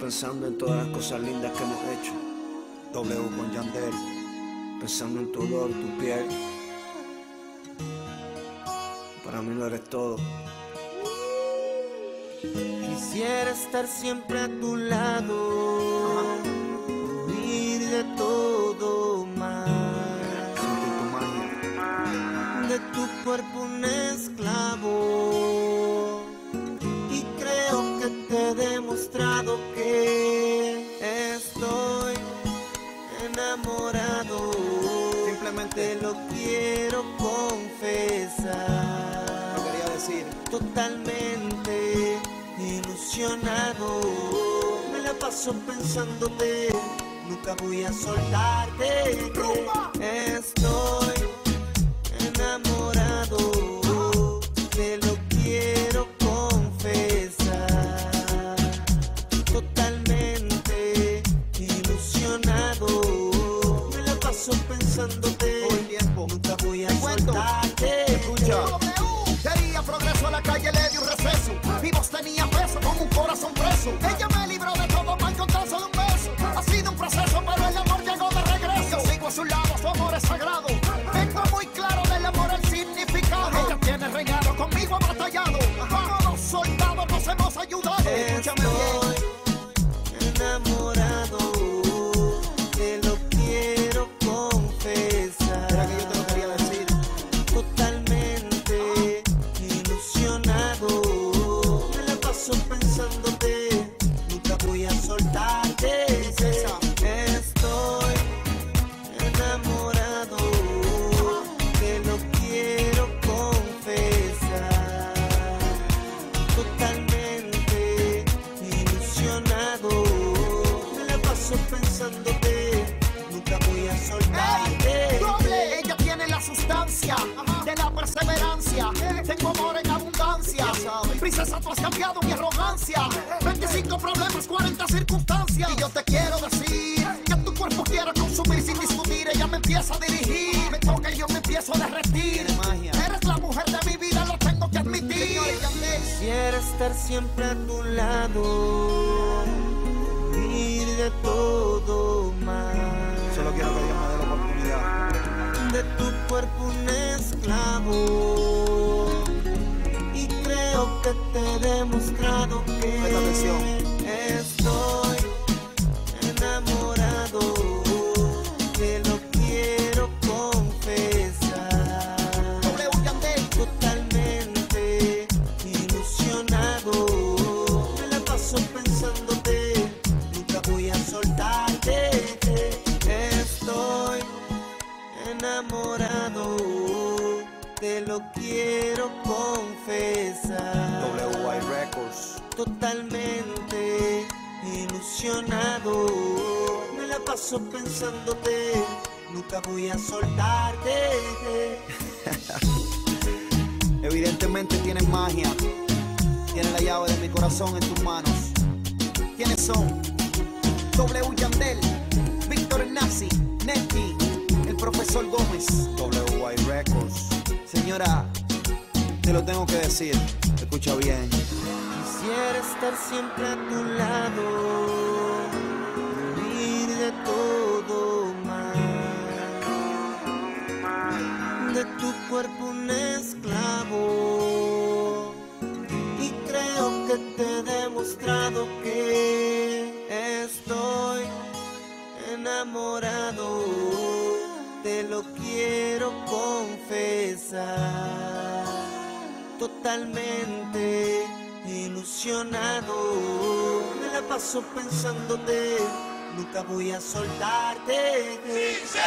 pensando en todas las cosas lindas que hemos hecho. W con Yandel, pensando en tu olor, tu piel. Para mí no eres todo. Quisiera estar siempre a tu lado, huir de todo mal, de tu cuerpo un esclavo. Enamorado. Simplemente Te lo quiero confesar. lo quería decir. totalmente ilusionado. Me la paso pensándote, nunca voy a soltarte. Estoy paso perseverancia. Tengo amor en abundancia. Princesa, tú has cambiado mi arrogancia. 25 problemas, 40 circunstancias. Y yo te quiero decir que tu cuerpo quiero consumir sin discutir. Ella me empieza a dirigir, me toca y yo me empiezo a derretir. Eres la mujer de mi vida, lo tengo que admitir. Quisiera estar siempre a tu lado, huir de todo mal, Solo quiero que Dios me dé la oportunidad. de tu cuerpo un esclavo. Te he demostrado que estoy Totalmente ilusionado. Me la paso pensándote, nunca voy a soltarte. Evidentemente tienes magia. Tienes la llave de mi corazón en tus manos. ¿Quiénes son? W Yandel, Víctor Nazi, Neki, el profesor Gómez. WY Records. Señora, te lo tengo que decir. Escucha bien. Quisiera estar siempre a tu lado, huir de todo mal, de tu cuerpo un esclavo. Totalmente ilusionado. Me la paso pensándote, nunca voy a soltarte. Sí se